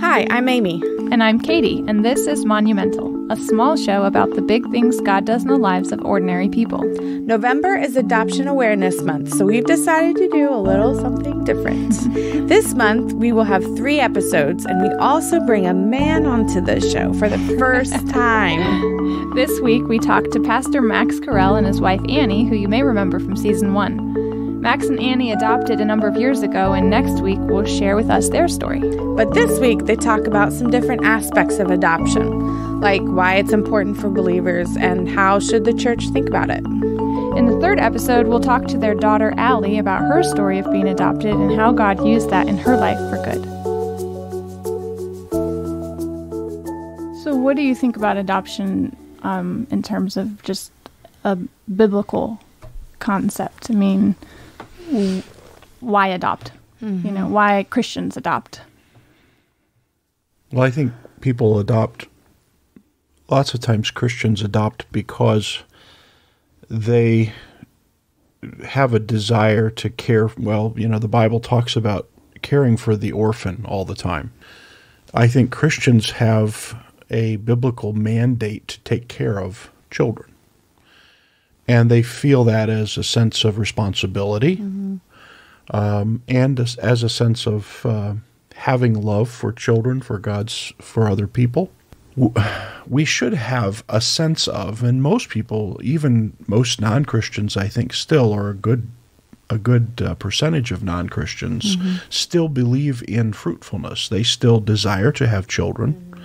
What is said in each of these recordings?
Hi, I'm Amy. And I'm Katie, and this is Monumental, a small show about the big things God does in the lives of ordinary people. November is Adoption Awareness Month, so we've decided to do a little something different. this month, we will have three episodes, and we also bring a man onto the show for the first time. this week, we talked to Pastor Max Curell and his wife Annie, who you may remember from season one. Max and Annie adopted a number of years ago, and next week will share with us their story. But this week, they talk about some different aspects of adoption, like why it's important for believers and how should the church think about it. In the third episode, we'll talk to their daughter Allie about her story of being adopted and how God used that in her life for good. So, what do you think about adoption um, in terms of just a biblical concept? I mean, why adopt? Mm-hmm. You know, why Christians adopt? Well, I think people adopt. Lots of times, Christians adopt because they have a desire to care. Well, you know, the Bible talks about caring for the orphan all the time. I think Christians have a biblical mandate to take care of children and they feel that as a sense of responsibility mm-hmm. um, and as, as, a sense of uh, having love for children, for God's, for other people. We should have a sense of, and most people, even most non Christians, I think, still are a good a good uh, percentage of non Christians mm-hmm. still believe in fruitfulness. They still desire to have children. Mm-hmm.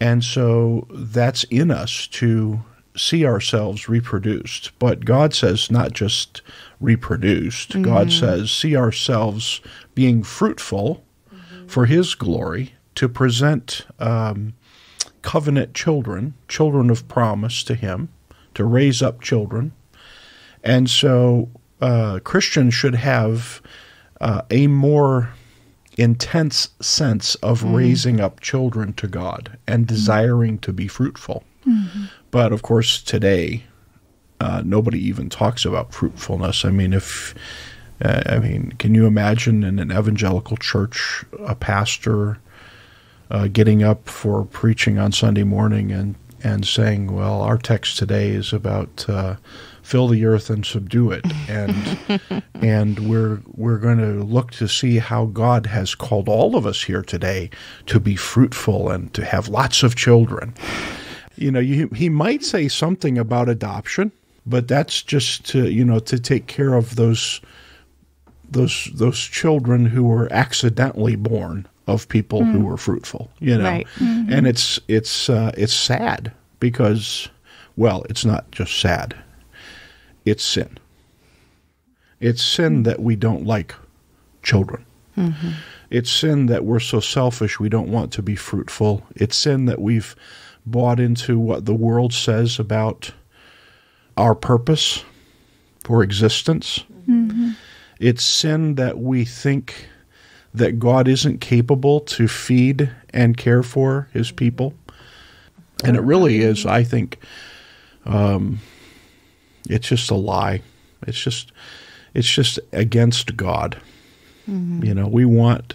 And so that's in us to see ourselves reproduced. But God says not just reproduced, mm-hmm. God says see ourselves being fruitful mm-hmm. for His glory to present um, covenant children, children of promise to Him, to raise up children. And so uh, Christians should have uh, a more intense sense of mm. raising up children to God and desiring mm. to be fruitful. Mm-hmm. But of course, today, uh, nobody even talks about fruitfulness. I mean, if uh, I mean, can you imagine in an evangelical church a pastor uh, getting up for preaching on Sunday morning and and saying, "Well, our text today is about uh, fill the earth and subdue it," and and we're we're going to look to see how God has called all of us here today to be fruitful and to have lots of children you know, you, he might say something about adoption, but that's just to you know to take care of those those those children who were accidentally born of people mm. who were fruitful. You know, right. mm-hmm. and it's it's uh, it's sad because well, it's not just sad; it's sin. It's sin mm. that we don't like children. Mm-hmm. It's sin that we're so selfish we don't want to be fruitful. It's sin that we've bought into what the world says about our purpose for existence. Mm-hmm. It's sin that we think that God isn't capable to feed and care for his people. And it really is, I think, um, it's just a lie. It's just, it's just against God. Mm-hmm. You know, we want,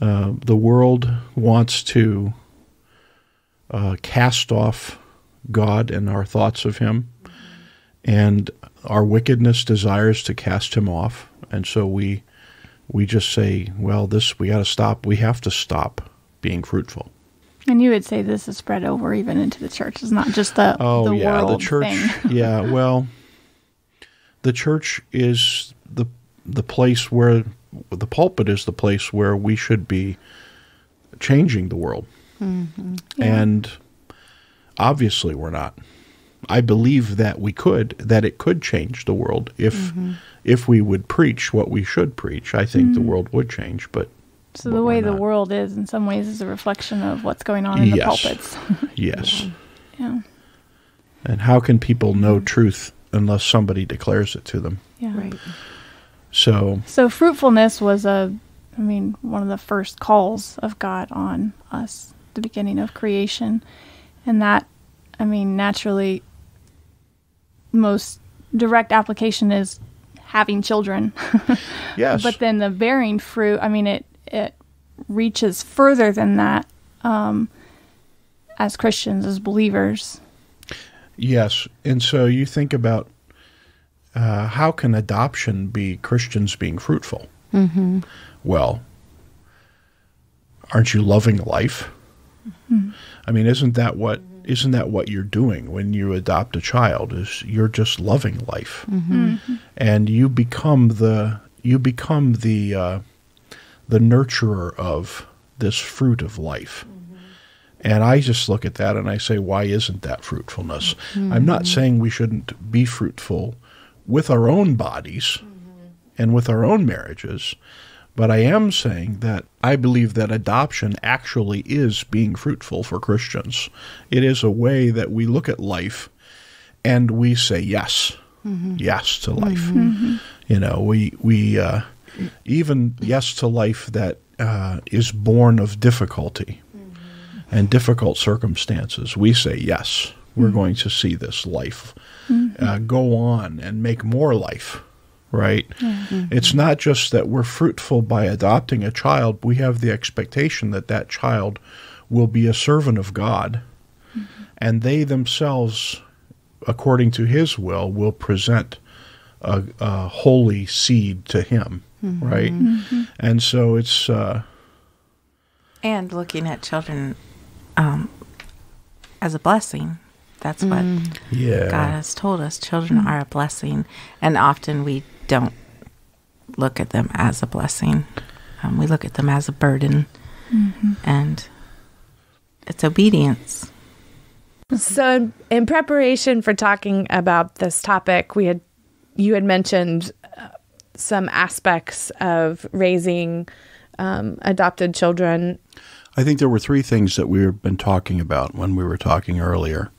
uh, the world wants to uh, cast off God and our thoughts of Him, and our wickedness desires to cast Him off, and so we we just say, well, this we got to stop. We have to stop being fruitful. And you would say this is spread over even into the church. It's not just the oh the yeah the church yeah well the church is the the place where the pulpit is the place where we should be changing the world Mm-hmm. Yeah. And obviously, we're not. I believe that we could, that it could change the world if mm-hmm. if we would preach what we should preach. I think mm-hmm. the world would change, but so the way the world is, in some ways, is a reflection of what's going on in yes. the pulpits. yes. Yeah. And how can people know truth unless somebody declares it to them? Yeah. Right. So. So fruitfulness was a, I mean, one of the first calls of God on us the beginning of creation. And that, I mean, naturally, most direct application is having children. yes. But then the bearing fruit, I mean, it, it reaches further than that um, as Christians, as believers. Yes. And so you think about uh, how can adoption be Christians being fruitful? Mm-hmm. Well, aren't you loving life? Mm-hmm. I mean, isn't that what isn't that what you're doing when you adopt a child? Is you're just loving life, mm-hmm. and you become the you become the uh, the nurturer of this fruit of life. And I just look at that and I say, why isn't that fruitfulness? Mm-hmm. I'm not saying we shouldn't be fruitful with our own bodies mm-hmm. and with our own marriages, but I am saying that I believe that adoption actually is being fruitful for Christians. It is a way that we look at life and we say yes, mm-hmm. yes to life. Mm-hmm. You know, we we uh, even yes to life that uh, is born of difficulty and difficult circumstances, we say, yes, we're mm-hmm. going to see this life mm-hmm. uh, go on and make more life, right? Mm-hmm. It's not just that we're fruitful by adopting a child, we have the expectation that that child will be a servant of God, mm-hmm. and they themselves, according to His will, will present a, a holy seed to Him, mm-hmm. right? Mm-hmm. And so it's. Uh, and looking at children um, as a blessing. That's what mm. yeah. God has told us. Children mm. are a blessing, and often we don't look at them as a blessing. Um, we look at them as a burden, mm-hmm. and it's obedience. So, in, in, preparation for talking about this topic, we had you had mentioned uh, some aspects of raising um, adopted children I think there were three things that we've been talking about when we were talking earlier.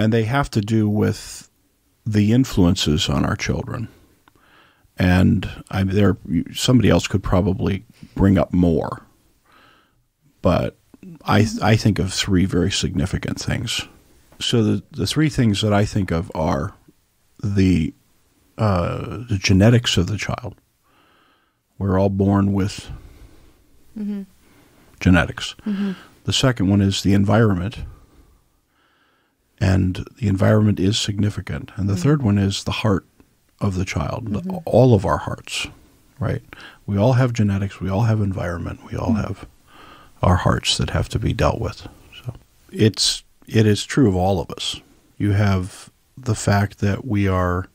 And they have to do with the influences on our children. And I there somebody else could probably bring up more. But I I think of three very significant things. So the the three things that I think of are the uh, the genetics of the child. We're all born with mm-hmm genetics. Mm-hmm. The second one is the environment, and the environment is significant. And the mm-hmm. third one is the heart of the child, mm-hmm. all of our hearts, right? We all have genetics, we all have environment, we all mm-hmm. have our hearts that have to be dealt with. So it's it is true of all of us. You have the fact that we are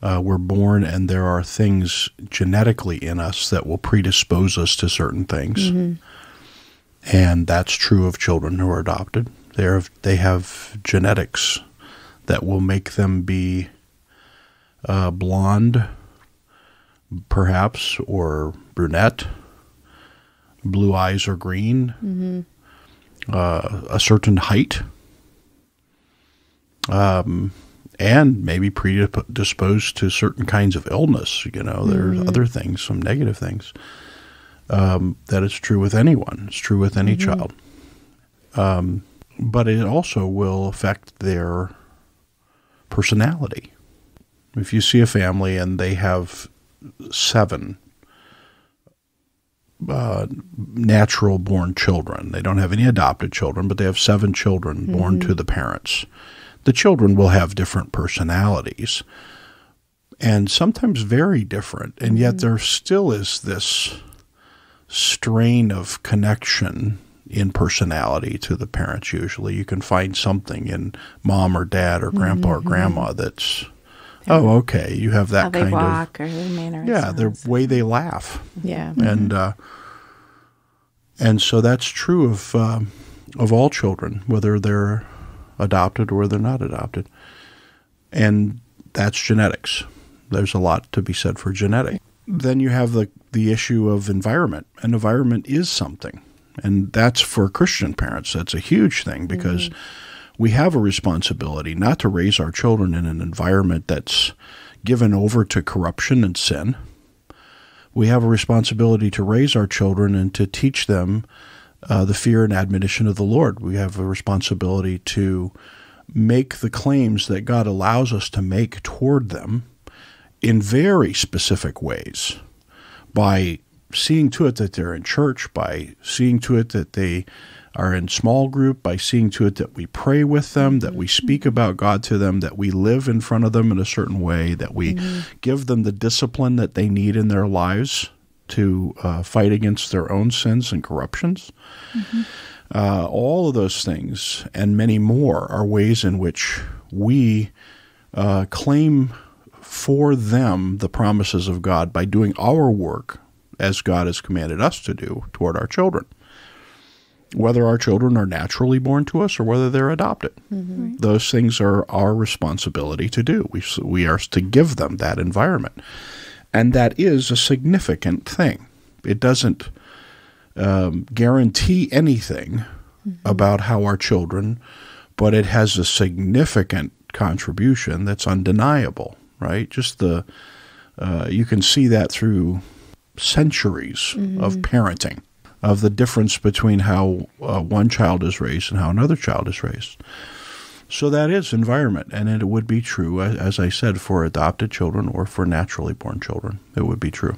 uh, we're born and there are things genetically in us that will predispose us to certain things. Mm-hmm and that's true of children who are adopted. They have they have genetics that will make them be uh, blonde, perhaps, or brunette, blue eyes or green, mm-hmm. uh, a certain height, um, and maybe predisposed to certain kinds of illness. You know, there's mm-hmm. other things, some negative things um, that it's true with anyone. It's true with any mm-hmm. child. Um, but it also will affect their personality. If you see a family and they have seven uh, natural born children, they don't have any adopted children, but they have seven children mm-hmm. born to the parents. The children will have different personalities and sometimes very different, and yet mm-hmm. there still is this strain of connection in personality to the parents usually. You can find something in mom or dad or grandpa mm-hmm. or grandma that's oh okay you have that How kind walk of or their manner yeah the way they laugh. Yeah. And uh, and so that's true of uh, of all children whether they're adopted or they're not adopted. And that's genetics. There's a lot to be said for genetics. Then you have the the issue of environment, and environment is something, and that's for Christian parents. That's a huge thing because mm-hmm. we have a responsibility not to raise our children in an environment that's given over to corruption and sin. We have a responsibility to raise our children and to teach them uh, the fear and admonition of the Lord. We have a responsibility to make the claims that God allows us to make toward them in very specific ways by seeing to it that they're in church, by seeing to it that they are in small group, by seeing to it that we pray with them, that we speak about God to them, that we live in front of them in a certain way, that we mm-hmm. give them the discipline that they need in their lives to uh, fight against their own sins and corruptions. Mm-hmm. Uh, all of those things and many more are ways in which we uh, claim for them the promises of God by doing our work as God has commanded us to do toward our children. Whether our children are naturally born to us or whether they're adopted. Mm-hmm. Those things are our responsibility to do. We, we are to give them that environment. And that is a significant thing. It doesn't um, guarantee anything mm-hmm. about how our children, but it has a significant contribution that's undeniable, right? Just the, uh, you can see that through centuries mm-hmm. of parenting, of the difference between how uh, one child is raised and how another child is raised. So that is environment, and it would be true, as I said, for adopted children or for naturally born children. It would be true.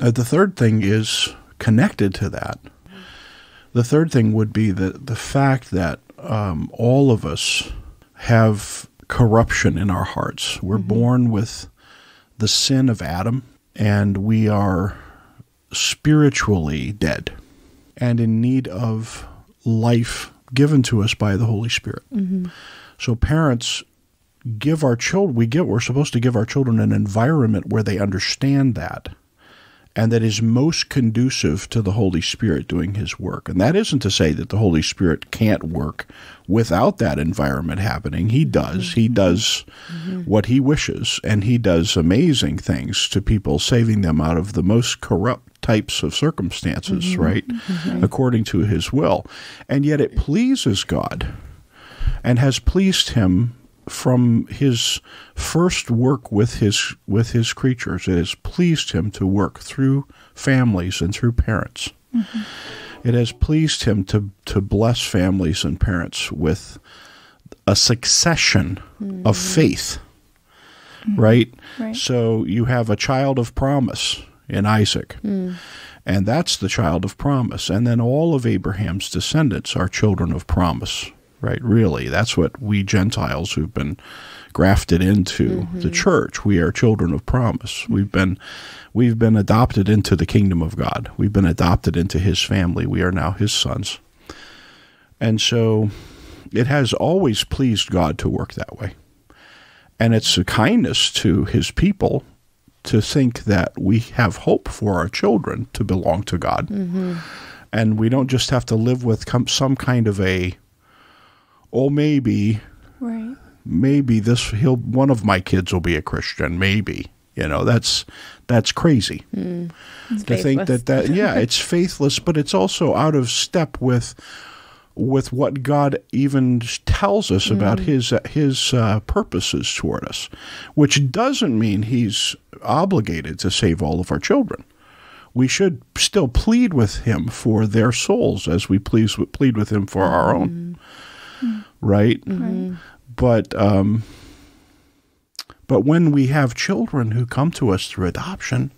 Uh, the third thing is connected to that. The third thing would be the, the fact that um, all of us have corruption in our hearts. We're mm-hmm. born with the sin of Adam, and we are spiritually dead and in need of life given to us by the Holy Spirit. Mm-hmm. So parents give our children we get, we're supposed to give our children an environment where they understand that and that is most conducive to the Holy Spirit doing his work. And that isn't to say that the Holy Spirit can't work without that environment happening. He does. He mm-hmm. does mm-hmm. what he wishes, and he does amazing things to people, saving them out of the most corrupt types of circumstances, mm-hmm. right? Mm-hmm. According to his will. And yet it pleases God and has pleased him from his first work with his with his creatures. It has pleased him to work through families and through parents. Mm-hmm. It has pleased him to to bless families and parents with a succession mm-hmm. of faith. Mm-hmm. Right? right? So you have a child of promise in Isaac. Mm. And that's the child of promise. And then all of Abraham's descendants are children of promise right? Really, that's what we Gentiles who've been grafted into mm-hmm. the church. We are children of promise. We've been we've been adopted into the kingdom of God. We've been adopted into his family. We are now his sons. And so it has always pleased God to work that way. And it's a kindness to his people to think that we have hope for our children to belong to God. Mm-hmm. And we don't just have to live with some kind of a oh, maybe, right. maybe this he'll one of my kids will be a Christian. Maybe you know that's that's crazy mm. to faithless. think that that yeah it's faithless, but it's also out of step with with what God even tells us mm. about His His uh, purposes toward us, which doesn't mean He's obligated to save all of our children. We should still plead with Him for their souls as we please plead with Him for our own. Mm right? Mm-hmm. But um, but when we have children who come to us through adoption,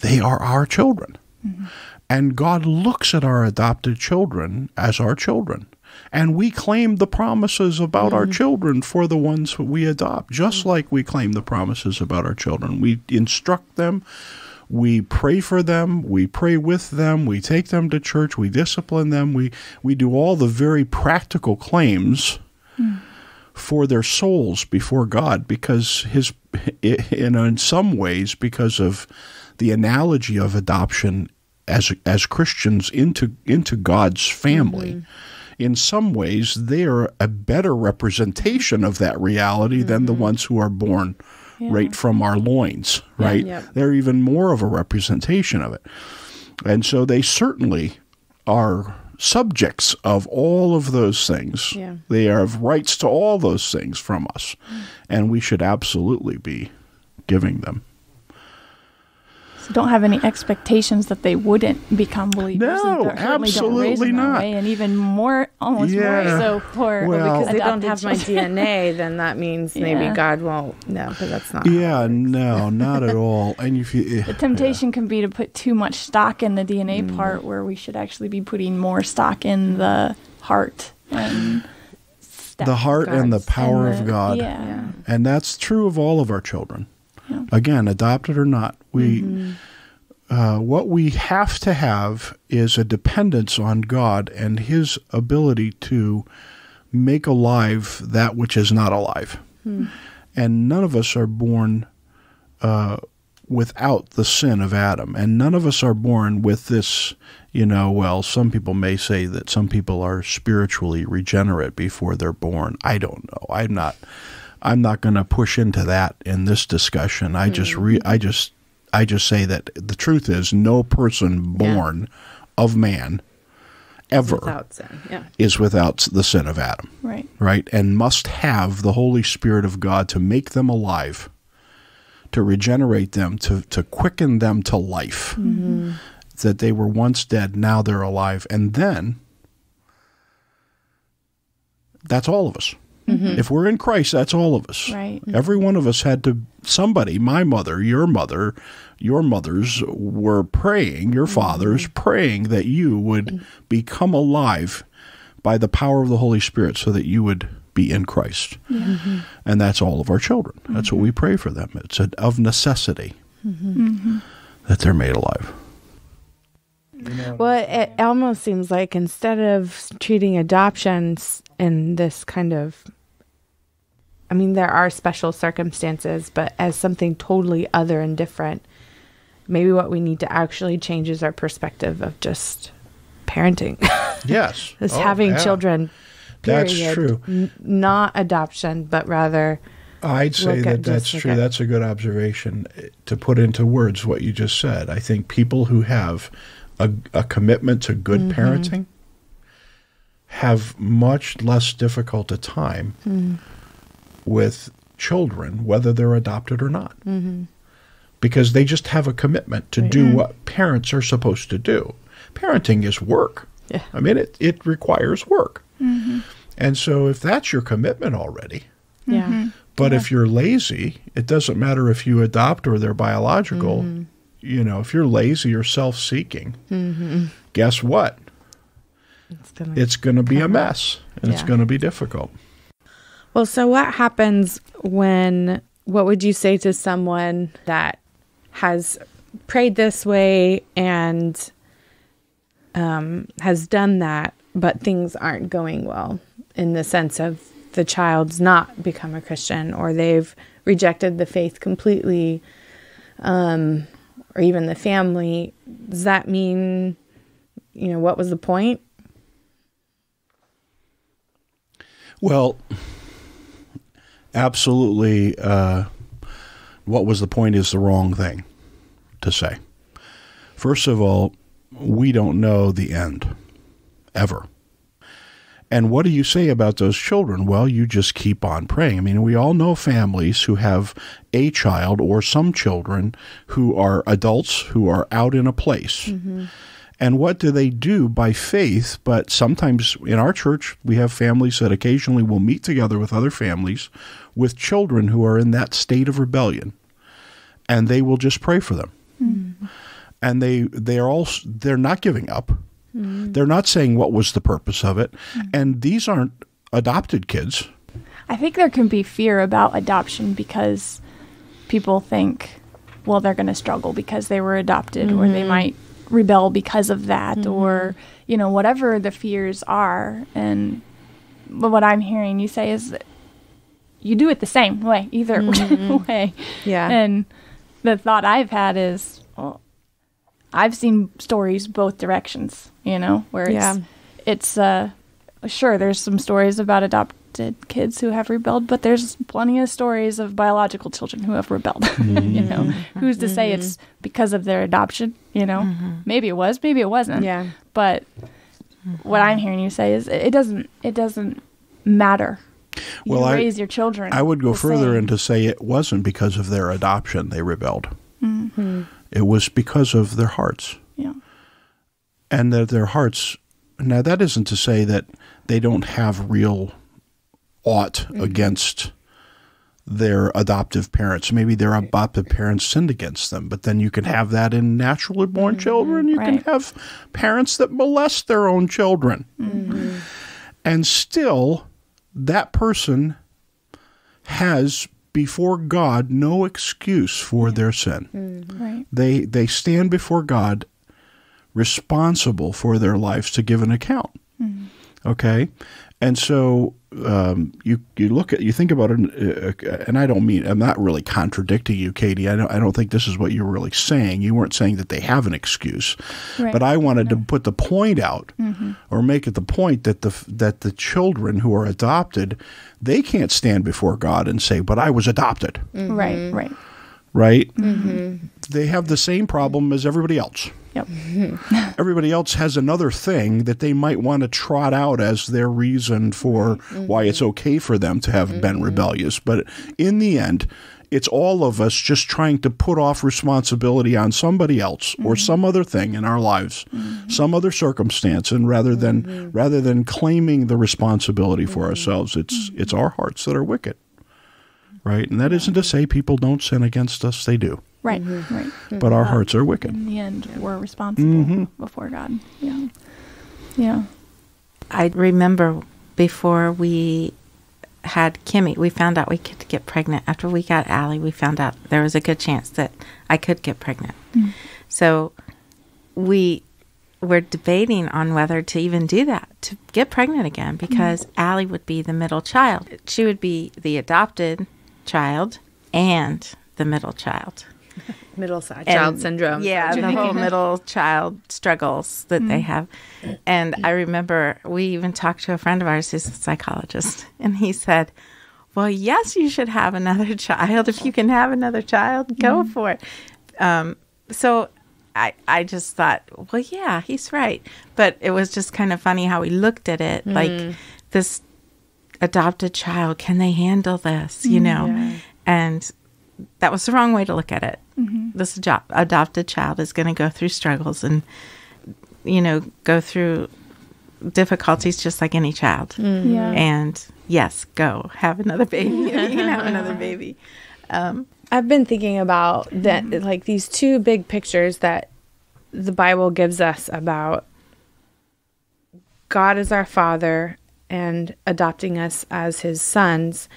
they are our children. Mm-hmm. And God looks at our adopted children as our children. And we claim the promises about mm-hmm. our children for the ones we adopt, just mm-hmm. like we claim the promises about our children. We instruct them, we pray for them, we pray with them, we take them to church, we discipline them, we, we do all the very practical claims mm. for their souls before God because his in, in some ways because of the analogy of adoption as as Christians into into God's family. Mm-hmm. In some ways, they are a better representation of that reality mm-hmm. than the mm-hmm. ones who are born yeah. right from our loins, right? Yeah, yeah. They're even more of a representation of it. And so they certainly are subjects of all of those things. They have rights to all those things from us. Mm. And we should absolutely be giving them. So don't have any expectations that they wouldn't become believers. No, and don't absolutely not. way, and even more, almost Yeah. more so for Well- because they don't have my. DNA, then that means maybe God won't. No, but that's not. Yeah, no, not at all. And if you, eh, The temptation can be to put too much stock in the DNA mm. part, where we should actually be putting more stock in the heart and the heart and the power and of God. Yeah. Yeah. And that's true of all of our children. Yeah. Again, adopted or not, we uh, what we have to have is a dependence on God and His ability to make alive that which is not alive. And none of us are born uh, without the sin of Adam, and none of us are born with this. You know, well, some people may say that some people are spiritually regenerate before they're born. I don't know. I'm not. I'm not going to push into that in this discussion. I just mm-hmm. re, I just I just say that the truth is no person born of man ever Without sin. Yeah. is without the sin of Adam, Right. right? And must have the Holy Spirit of God to make them alive, to regenerate them, to to quicken them to life. Mm-hmm. That they were once dead, now they're alive, and then that's all of us. Mm-hmm. If we're in Christ, that's all of us. Right. Mm-hmm. Every one of us had to, somebody, my mother, your mother, your mothers were praying, your mm-hmm. fathers praying that you would become alive by the power of the Holy Spirit so that you would be in Christ. And that's all of our children. That's what we pray for them. It's a, of necessity that they're made alive. Well, it, it almost seems like instead of treating adoptions in this kind of, I mean, there are special circumstances, but as something totally other and different, maybe what we need to actually change is our perspective of just parenting, Yes. just Oh, having yeah. children. That's true. N- not adoption, but rather, I'd say that at- that's true. at- That's a good observation eh, to put into words what you just said. I think people who have a, a commitment to good Mm-hmm. parenting have much less difficult a time Hmm. With children, whether they're adopted or not, Mm-hmm. because they just have a commitment to do mm-hmm. what parents are supposed to do. Parenting is work. Yeah. I mean, it, it requires work. Mm-hmm. And so, if that's your commitment already, yeah, mm-hmm. but if you're lazy, it doesn't matter if you adopt or they're biological. You know, if you're lazy or self seeking, guess what? it's gonna It's going to be a mess and it's going to be difficult. Well, so what happens when, what would you say to someone that has prayed this way and um, has done that, but things aren't going well in the sense of the child's not become a Christian or they've rejected the faith completely, um, or even the family? Does that mean, you know, what was the point? Well, absolutely. Uh, what was the point is the wrong thing to say. First of all, we don't know the end ever. And what do you say about those children? Well, you just keep on praying. I mean, we all know families who have a child or some children who are adults who are out in a place. And what do they do by faith? But sometimes in our church, we have families that occasionally will meet together with other families with children who are in that state of rebellion. And they will just pray for them. Hmm. And they they are all they're not giving up. Hmm. They're not saying what was the purpose of it. Hmm. And these aren't adopted kids. I think there can be fear about adoption because people think, well, they're going to struggle because they were adopted, or they mm-hmm. might rebel because of that, or you know, whatever the fears are. And but what I'm hearing you say is, that you do it the same way, either way. Yeah. And the thought I've had is, well, I've seen stories both directions, you know, where it's, Yeah. it's, uh, sure, there's some stories about adopted kids who have rebelled, but there's plenty of stories of biological children who have rebelled, you know, mm-hmm. who's to say it's mm-hmm. because of their adoption, you know, mm-hmm. maybe it was, maybe it wasn't. Yeah. But what I'm hearing you say is it doesn't, it doesn't matter. You Well, I- raise your children. I would go further same. and to say it wasn't because of their adoption they rebelled. It was because of their hearts. Yeah. And that their hearts, now that isn't to say that they don't have real ought mm-hmm. against their adoptive parents. Maybe their adoptive parents sinned against them, but then you can have that in naturally born mm-hmm. children. You right. can have parents that molest their own children. Mm-hmm. And still, that person has before God no excuse for their sin. Mm-hmm. Right. They they stand before God responsible for their lives to give an account. Mm-hmm. Okay? And so um, you you look at you think about it, uh, and I don't mean I'm not really contradicting you, Katie. I don't I don't think this is what you're really saying. You weren't saying that they have an excuse, right. but I wanted no. to put the point out mm-hmm. or make it the point that the that the children who are adopted, they can't stand before God and say, "But I was adopted." Mm-hmm. Right, right, right. Mm-hmm. They have the same problem as everybody else. Yep. Everybody else has another thing that they might want to trot out as their reason for mm-hmm. why it's okay for them to have mm-hmm. been rebellious. But in the end, it's all of us just trying to put off responsibility on somebody else mm-hmm. or some other thing in our lives, mm-hmm. some other circumstance, and rather than mm-hmm. rather than claiming the responsibility for mm-hmm. ourselves, it's it's our hearts that are wicked, right? And that isn't to say people don't sin against us; they do. Right, mm-hmm. right. But our hearts are wicked. In the end, we're responsible mm-hmm. before God. Yeah. Yeah. I remember before we had Kimmy, we found out we could get pregnant. After we got Allie, we found out there was a good chance that I could get pregnant. Mm-hmm. So we were debating on whether to even do that, to get pregnant again, because mm-hmm. Allie would be the middle child. She would be the adopted child and the middle child middle child syndrome. Yeah, the whole middle child struggles that mm-hmm. they have. And I remember we even talked to a friend of ours who's a psychologist, and he said, Well, yes, you should have another child. If you can have another child, go mm-hmm. for it. Um, so I, I just thought, well, yeah, he's right. But it was just kind of funny how he looked at it mm. like this adopted child, can they handle this, you mm, know? Yeah. And that was the wrong way to look at it. Mm-hmm. This ado- adopted child is going to go through struggles and, you know, go through difficulties just like any child. Mm-hmm. Yeah. And yes, go have another baby. you can have another baby. Um, I've been thinking about that, mm-hmm. like these two big pictures that the Bible gives us about God is our Father and adopting us as His sons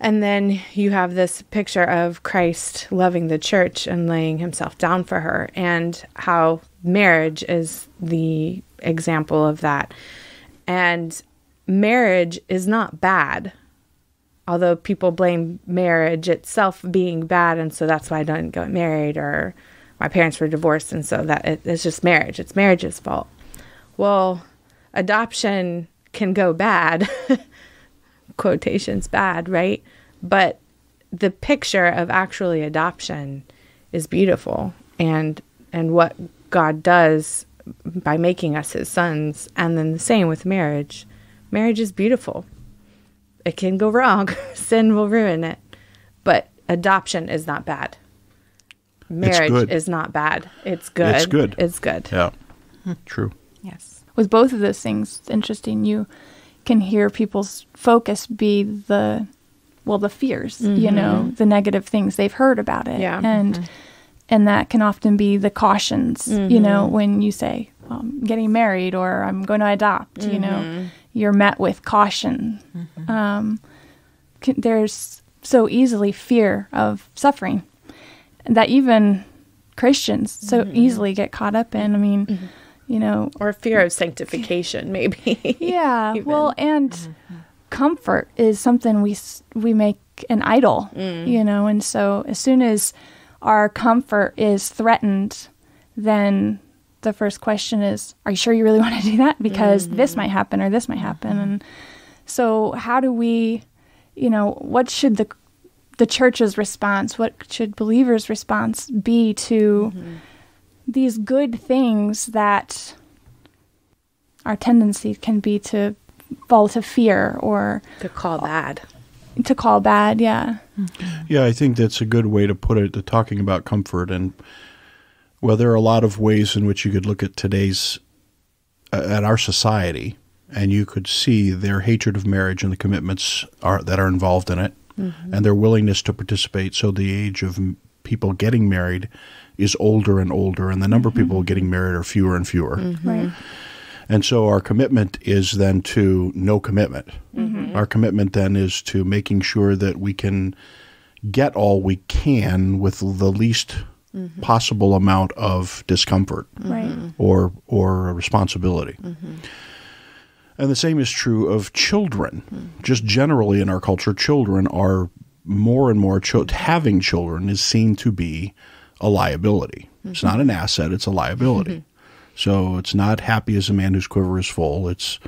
and then you have this picture of Christ loving the church and laying himself down for her, and how marriage is the example of that. And marriage is not bad, although people blame marriage itself being bad, and so that's why I didn't get married, or my parents were divorced, and so that it, it's just marriage. It's marriage's fault. Well, adoption can go bad. quotations bad, right? But the picture of actually adoption is beautiful and and what God does by making us his sons and then the same with marriage. Marriage is beautiful. It can go wrong. Sin will ruin it. But adoption is not bad. Marriage is not bad. It's good. It's good. It's good. Yeah. Hmm. True. Yes. With both of those things, it's interesting. You can hear people's focus be the well the fears mm-hmm. you know the negative things they've heard about it yeah. and mm-hmm. and that can often be the cautions mm-hmm. you know when you say well, i'm getting married or i'm going to adopt you know mm-hmm. you're met with caution mm-hmm. um, can, there's so easily fear of suffering that even christians so mm-hmm. easily get caught up in i mean you know or fear of sanctification maybe yeah well and mm-hmm. comfort is something we we make an idol mm. you know and so as soon as our comfort is threatened then the first question is are you sure you really want to do that because mm-hmm. this might happen or this might happen mm-hmm. and so how do we you know what should the the church's response what should believers response be to mm-hmm these good things that our tendency can be to fall to fear or to call bad. to call bad. Yeah. Yeah, I think that's a good way to put it. To talking about comfort, and well, there are a lot of ways in which you could look at today's uh, at our society, and you could see their hatred of marriage and the commitments are that are involved in it, mm-hmm. and their willingness to participate. So the age of m- people getting married is older and older, and the number mm-hmm. of people getting married are fewer and fewer. Mm-hmm. Right. And so our commitment is then to no commitment. Mm-hmm. Our commitment then is to making sure that we can get all we can with the least mm-hmm. possible amount of discomfort right. or or responsibility. Mm-hmm. And the same is true of children. Mm. Just generally in our culture, children are more and more cho- having children is seen to be a liability. It's mm-hmm. not an asset; it's a liability. Mm-hmm. So it's not happy as a man whose quiver is full. It's,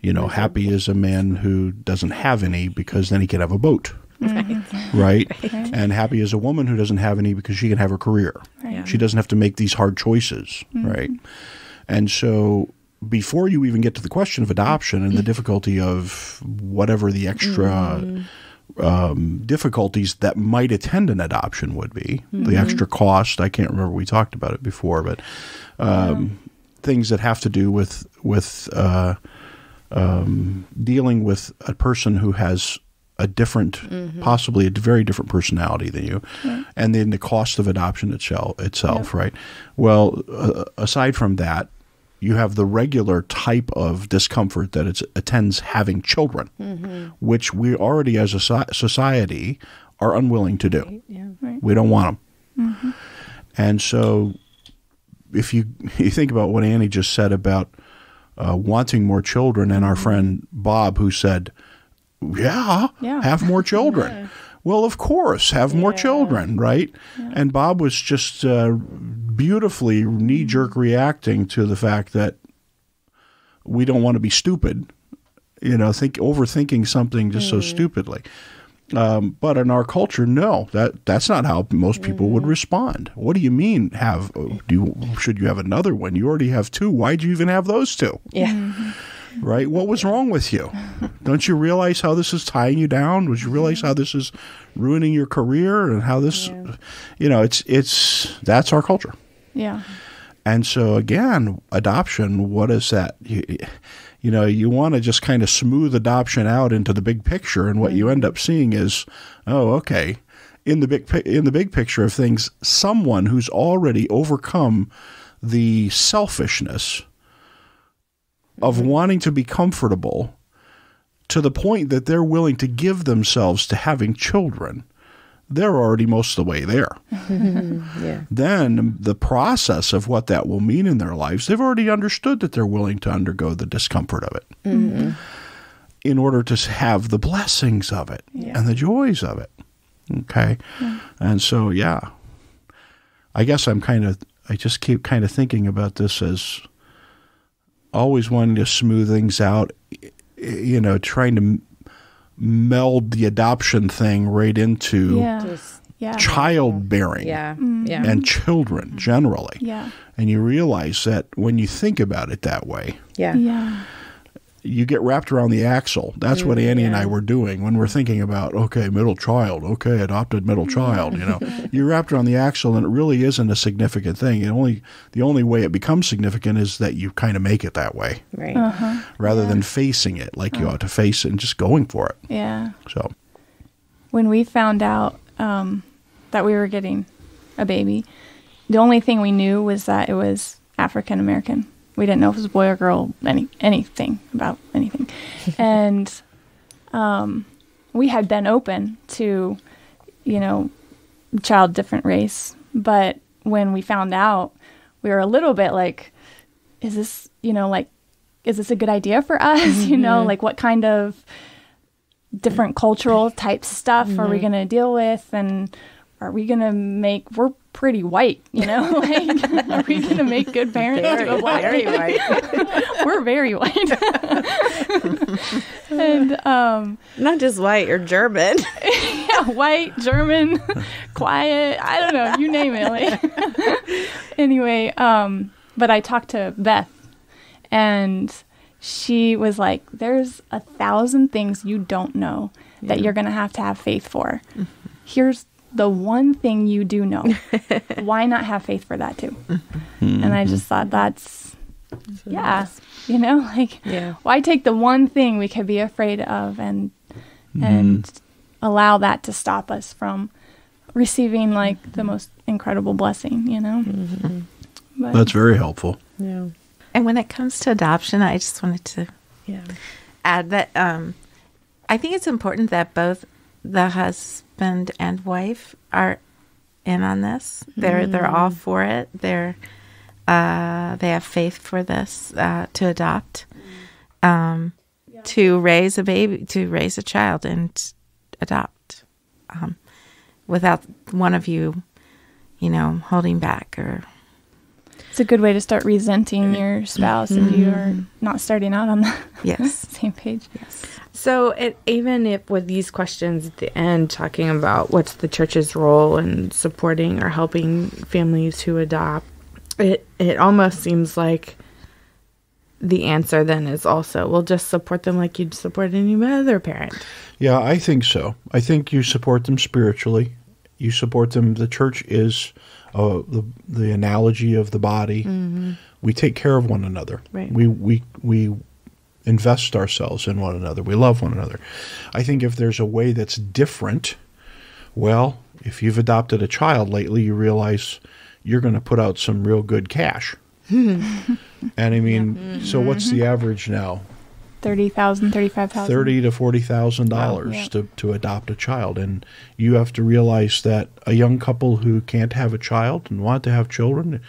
you know, happy as a man who doesn't have any because then he can have a boat. Mm-hmm. Right. right. And happy as a woman who doesn't have any because she can have a career. Right. She doesn't have to make these hard choices. Mm-hmm. Right. And so before you even get to the question of adoption and the difficulty of whatever the extra mm-hmm. Um, difficulties that might attend an adoption would be, the mm-hmm. extra cost, I can't remember, we talked about it before, but um, things that have to do with with uh, um, dealing with a person who has a different, mm-hmm. possibly a very different personality than you, yeah. and then the cost of adoption itself, itself, yeah. right? Well, uh, aside from that, you have the regular type of discomfort that it attends having children, mm-hmm. which we already as a society are unwilling to do. Right. Yeah. Right. We don't want them, mm-hmm. and so if you you think about what Annie just said about uh, wanting more children, and our mm-hmm. friend Bob who said, "Yeah, yeah. have more children." yeah. Well, of course, have yeah. more children, right? And Bob was just uh, beautifully knee jerk mm-hmm. reacting to the fact that we don't want to be stupid, you know, think overthinking something just mm. so stupidly. Um, but in our culture, no, that that's not how most people mm-hmm. would respond. What do you mean? Have do you, should you have another one? You already have two. Why'd you even have those two? Yeah. Mm-hmm. Right. What was wrong with you? Don't you realize how this is tying you down? Would you realize how this is ruining your career and how this, yeah. you know, it's it's that's our culture. Yeah. And so again, adoption. What is that? You, you know, you want to just kind of smooth adoption out into the big picture, and what you end mm-hmm. up seeing is, oh, okay, in the big in the big picture of things, someone who's already overcome the selfishness of wanting to be comfortable to the point that they're willing to give themselves to having children they're already most of the way there. yeah. Then the process of what that will mean in their lives, they've already understood that they're willing to undergo the discomfort of it mm-hmm. in order to have the blessings of it yeah. and the joys of it. Okay. Yeah. And so, yeah, I guess I'm kind of, I just keep kind of thinking about this as always wanting to smooth things out, you know, trying to meld the adoption thing right into yeah. yeah. childbearing yeah. Mm-hmm. yeah. and children generally. Yeah. And you realize that when you think about it that way, yeah. Yeah you get wrapped around the axle. That's what Annie yeah. and I were doing when we're thinking about okay, middle child, okay, adopted middle child. You know, you're wrapped around the axle, and it really isn't a significant thing. It only the only way it becomes significant is that you kind of make it that way, right? Uh-huh. Rather yeah. than facing it like you ought to face it and just going for it. Yeah. So, when we found out um, that we were getting a baby, the only thing we knew was that it was African American. We didn't know if it was a boy or girl, any anything about anything, and um, we had been open to, you know, child different race, but when we found out, we were a little bit like, is this, you know, like, is this a good idea for us? Mm-hmm. You know, mm-hmm. like what kind of different cultural type stuff mm-hmm. are we mm-hmm. going to deal with, and are we going to make? We're pretty white, you know? like, are we going to make good parents? Very, very white. We're very white. and um, not just white, you're German. yeah, white, German, quiet. I don't know, you name it. Like. anyway, um, but I talked to Beth, and she was like, There's a thousand things you don't know that you're going to have to have faith for. Mm-hmm. Here's the one thing you do know. Why not have faith for that too? Mm-hmm. And I just thought that's, yeah, you know, like, yeah. why take the one thing we could be afraid of and, mm-hmm. and allow that to stop us from receiving like the most incredible blessing, you know? Mm-hmm. But, That's very helpful. Yeah. And when it comes to adoption, I just wanted to yeah. add that um, I think it's important that both the husband and wife are in on this. They're mm. they're all for it. They're uh, they have faith for this uh, to adopt, um, yeah. to raise a baby, to raise a child, and adopt, um, without one of you, you know, holding back or it's a good way to start resenting your spouse mm-hmm. if you're not starting out on the yes. same page. Yes. So, it, even if with these questions at the end, talking about what's the church's role in supporting or helping families who adopt, it it almost seems like the answer then is also we'll just support them like you'd support any other parent. Yeah, I think so. I think you support them spiritually. You support them. The church is uh, the the analogy of the body. Mm-hmm. We take care of one another. Right. We we we invest ourselves in one another. We love one another. I think if there's a way that's different, well, if you've adopted a child lately, you realize you're going to put out some real good cash. and I mean, yeah. so what's the average now? Thirty thousand, thirty-five thousand, thirty to forty thousand dollars to to adopt a child, and you have to realize that a young couple who can't have a child and want to have children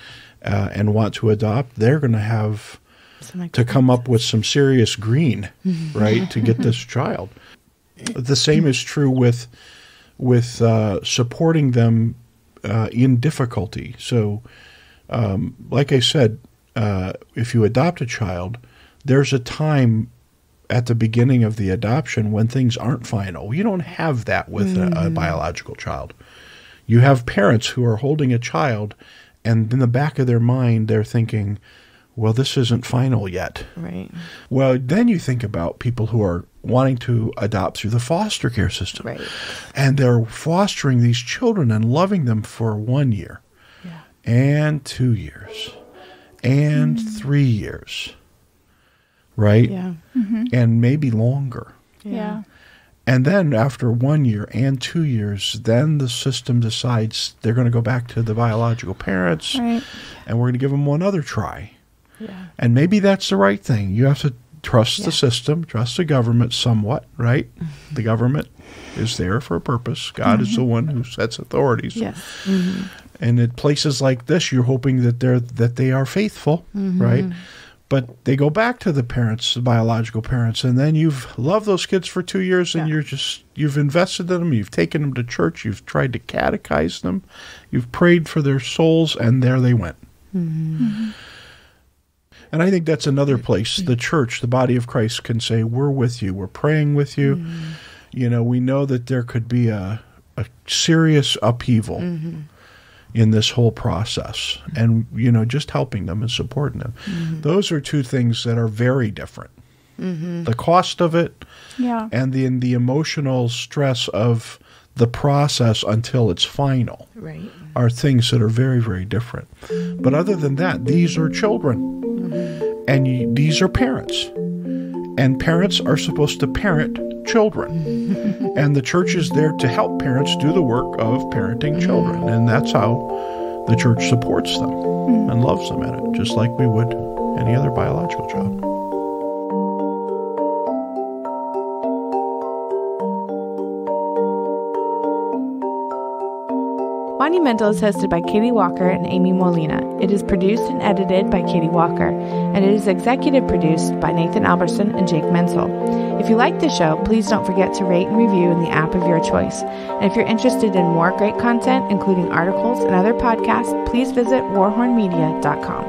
uh, and want to adopt, they're going to have to come up with some serious green, right, to get this child. The same is true with with uh, supporting them uh, in difficulty. So, um, like I said, uh, if you adopt a child, there's a time at the beginning of the adoption when things aren't final. You don't have that with mm-hmm. a, a, mm-hmm. biological child. You have parents who are holding a child, and in the back of their mind, they're thinking, well, this isn't final yet. Right. Well, then you think about people who are wanting to adopt through the foster care system. Right. And they're fostering these children and loving them for one year, yeah. and two years, and mm. three years right? Yeah. Mm-hmm. And maybe longer. Yeah. yeah. And then after one year and two years, then the system decides they're going to go back to the biological parents right. and we're going to give them one other try. Yeah. And maybe that's the right thing. You have to trust yeah. the system, trust the government somewhat, right? Mm-hmm. The government is there for a purpose. God mm-hmm. is the mm-hmm. one who sets authorities. Yes. Mm-hmm. And at places like this, you're hoping that they're that they are faithful, mm-hmm. right? But they go back to the parents, the biological parents, and then you've loved those kids for two years, and yeah. you're just you've invested in them, you've taken them to church, you've tried to catechize them, you've prayed for their souls, and there they went. Mm-hmm. And I think that's another place the church, the body of Christ, can say, "We're with you. We're praying with you." Mm-hmm. You know, we know that there could be a a serious upheaval. Mm-hmm in this whole process and you know just helping them and supporting them mm-hmm. those are two things that are very different mm-hmm. the cost of it yeah. and the the emotional stress of the process until it's final right. are things that are very very different but other than that these are children mm-hmm. and you, these are parents and parents are supposed to parent children. and the church is there to help parents do the work of parenting children. And that's how the church supports them and mm-hmm. loves them in it, just like we would any other biological child. Monumental is hosted by Katie Walker and Amy Molina. It is produced and edited by Katie Walker, and it is executive produced by Nathan Alberson and Jake Menzel. If you like the show, please don't forget to rate and review in the app of your choice. And if you're interested in more great content, including articles and other podcasts, please visit warhornmedia.com.